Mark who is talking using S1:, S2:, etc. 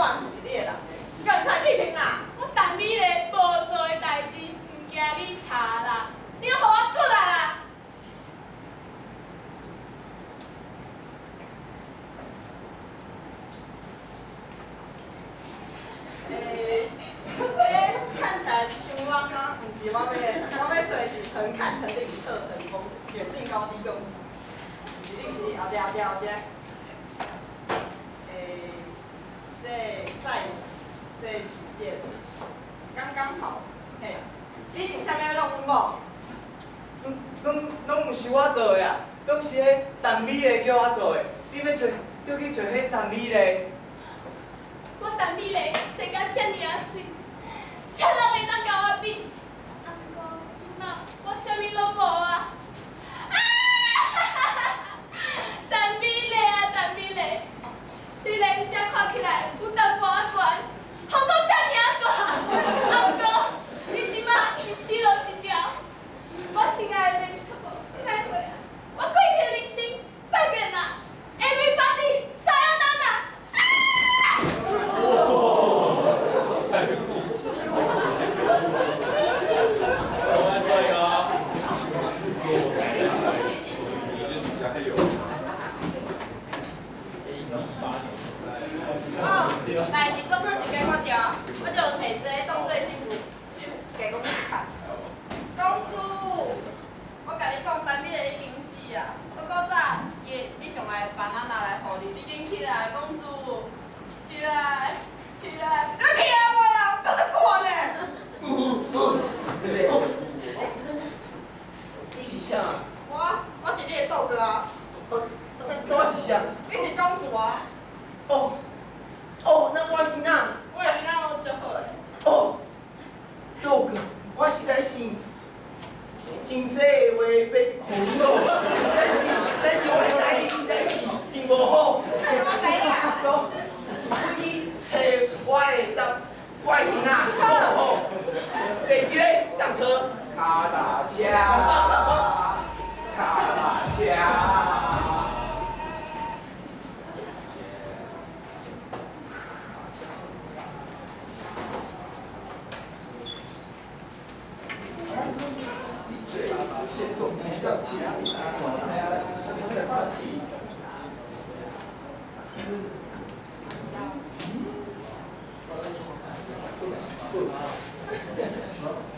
S1: 管不是你的人，叫你出来刺青啦！
S2: 我陈美丽无做的代志，唔惊你查啦，你要互我出来啦！
S1: 诶，这看起来是，我要我要找的是远近高低各不同。是你是后这后这后这。诶，这 size 这曲线刚刚好。嘿，你有啥物要弄我？
S3: 拢拢拢毋是我做的啊，拢是迄陈美丽叫我做的。你要找，就去找迄陈美丽。
S2: 我陈美丽生甲遮尔啊水，啥人会当甲我比？啊，不过即摆我啥物拢无啊！啊！哈哈哈哈！陈美丽啊，陈美丽，虽然遮看起来有淡薄仔悬，风都遮尔啊大，啊，不过你即摆是死路一条。我亲爱的 vegetable，再会啊！我跪天灵星，再见啦！Everybody，撒由那拉！啊！
S4: 哦，代志总算是解决掉，我就摕这个当做政府去给公司看。公主，我甲你讲，陈美丽已经死啊！不过早，伊你上来办哪拿来互你，你紧起来，公主，起来，起来，你起来无啦？我搁在看呢。
S3: 你是啥？
S1: 我我是你的豆哥啊，
S3: 我我是啥？
S1: 你是公主啊，
S3: 哦哦，那我囡仔。
S1: 我的囡仔拢足好的。
S3: 哦，豆哥，我实在是是真济话要互你讲，但
S5: 嗯。